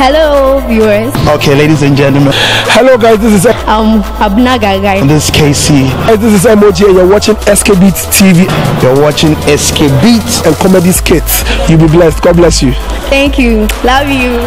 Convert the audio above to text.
Hello, viewers. Okay, ladies and gentlemen, Hello guys, this is I'm guy. This is KC. Hey, this is MOG and you're watching Skbeatz TV You're watching Skbeatz. and comedy skits. You'll be blessed. God bless you. Thank you. Love you.